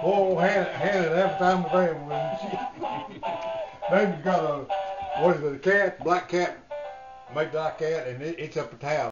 Oh, Hannah, Hannah, every time I day when she, David's got a, what is it, a cat, black cat, make like cat? and it, it's up a towel.